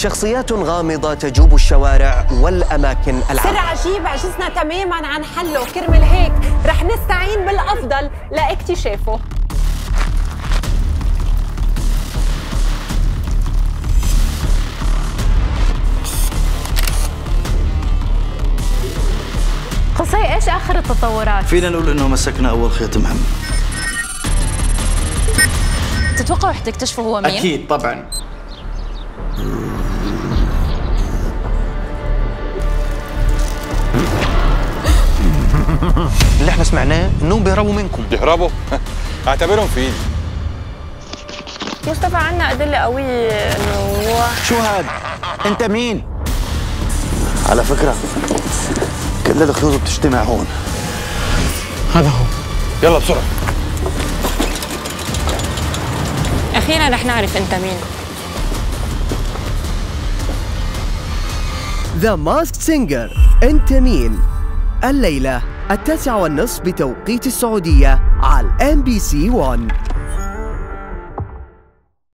شخصيات غامضة تجوب الشوارع والأماكن سر العامة عجيب عجزنا تماما عن حله كرمال هيك. رح نستعين بالأفضل لاكتشافه. قصي إيش آخر التطورات؟ فينا نقول إنه مسكنا أول خيط مهم تتوقعوا رح تكتشفوا هو مين؟ أكيد طبعا. إحنا سمعناه انهم بيهربوا منكم. يهربوا اعتبرهم في إيدي. مصطفى عنا أدلة قوية إنه هو شو هاد؟ أنت مين؟ على فكرة كل الخيوط بتجتمع هون. يلا بسرعة. أخيرا رح نعرف أنت مين. The Masked Singer أنت مين؟ الليلة. التاسعة والنصف بتوقيت السعودية على MBC 1